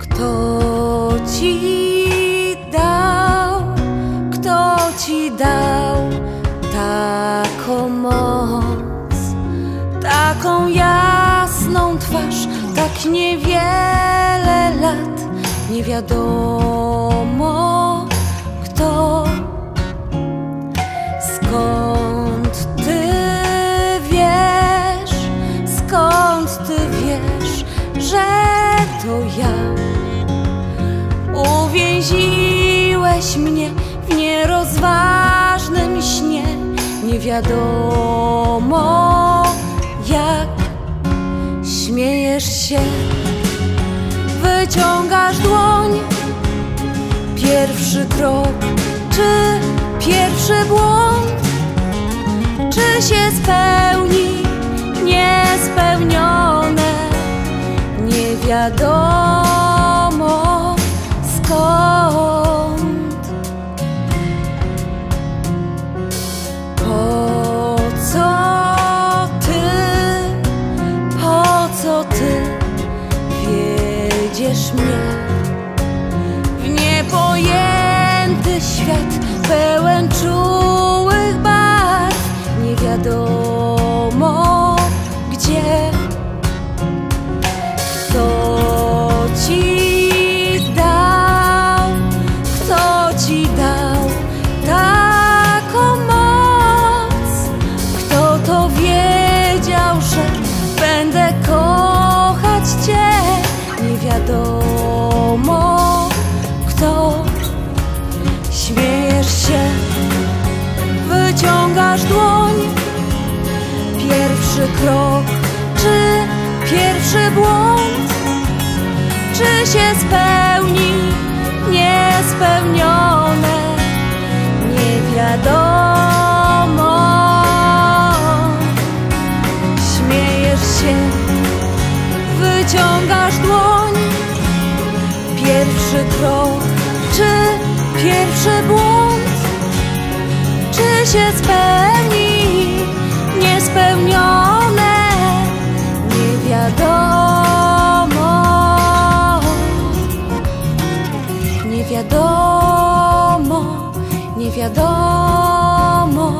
Kto ci dał, kto ci dał taką moc, taką jasną twarz, tak niewiele lat, nie wiadomo. To ja? Uwięziłeś mnie w nierozważnym śnie, nie wiadomo jak śmiejesz się, wyciągasz dłoń, pierwszy krok czy pierwszy błąd, czy się spełni mnie. W niepojęty świat pełen czułych pierwszy krok czy pierwszy błąd? Czy się spełni niespełnione? Nie wiadomo. Śmiejesz się, wyciągasz dłoń, pierwszy krok czy pierwszy błąd? Czy się spełni wiadomo, nie wiadomo.